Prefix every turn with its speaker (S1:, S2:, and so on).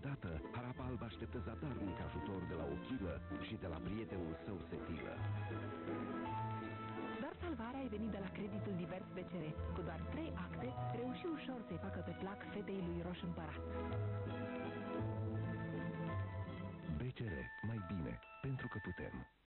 S1: Deodată, Harapa Alb așteptă zadarnic ajutor de la Ochilă și de la prietenul său Setilă.
S2: Dar salvarea ai venit de la creditul divers BCR. Cu doar trei acte, reuși ușor să-i facă pe plac fetei lui Roș Împărat.
S1: BCR. Mai bine. Pentru că putem.